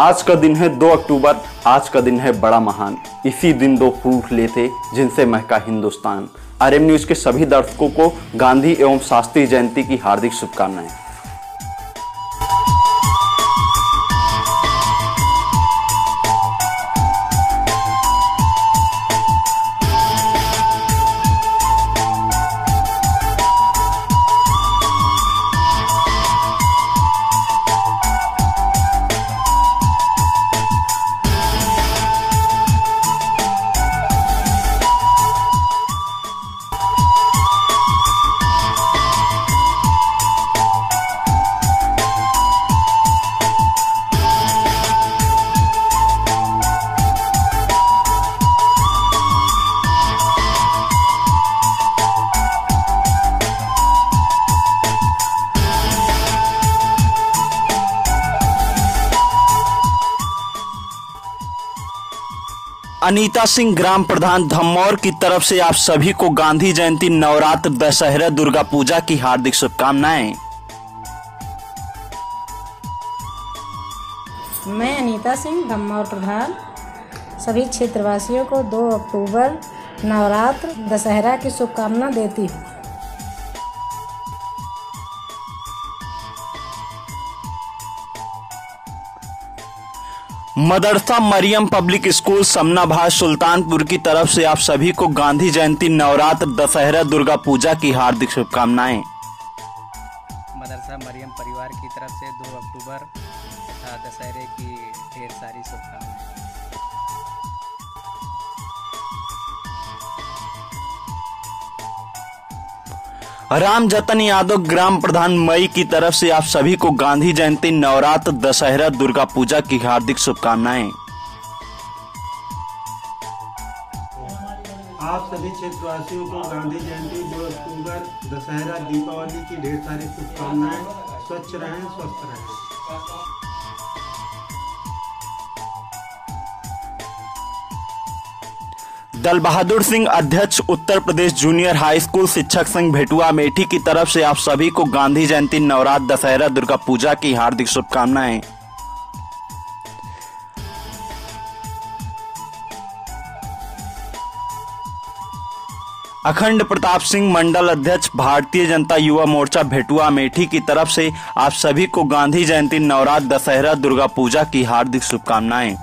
आज का दिन है 2 अक्टूबर, आज का दिन है बड़ा महान। इसी दिन दो फूल लेते जिनसे महका हिंदुस्तान। आरएम न्यूज़ के सभी दर्शकों को गांधी एवं शास्त्री जयंती की हार्दिक शुभकामनाएँ। अनीता सिंह, ग्राम प्रधान धमौर की तरफ़ से आप सभी को गांधी जयंती, नवरात्र, दशहरा, दुर्गा पूजा की हार्दिक शुभकामनाएँ। मैं अनीता सिंह धमौर प्रधान। सभी क्षेत्रवासियों को 2 अक्टूबर, नवरात्र, दशहरा की शुभकामना देती हूँ। मदरसा मरियम पब्लिक स्कूल समनाभा सुल्तानपुर की तरफ़ से आप सभी को गांधी जयंती नवरात्र दशहरा दुर्गा पूजा की हार्दिक शुभकामनाएँ। मदरसा मरियम परिवार की तरफ़ से 2 अक्टूबर तथा दशहरे की ढेर सारी शुभकामनाएँ। राम जतन यादव ग्राम प्रधान मई की तरफ़ से आप सभी को गांधी जयंती नवरात्र दशहरा, दुर्गा पूजा की हार्दिक शुभकामनाएँ। आप सभी क्षेत्रवासियों को गांधी जयंती दो अक्टूबर दशहरा, दीपावली की ढेर सारी शुभकामनाएँ। स्वच्छ रहें, स्वस्थ रहें। दल बहादुर सिंह अध्यक्ष, Uttar Pradesh junior high school शिक्षक संघ भेटुआ अमेठी की तरफ़ से आप सभी को गांधी जयंती नवरात्र दशहरा, दुर्गा पूजा की हार्दिक शुभकामनाएँ। अखंड प्रताप सिंह मंडल अध्यक्ष, भारतीय जनता युवा मोर्चा भेटुआ अमेठी की तरफ़ से आप सभी को गांधी जयंती नवरात्र दशहरा, दुर्गा पूजा की हार्दिक शुभकामनाएँ।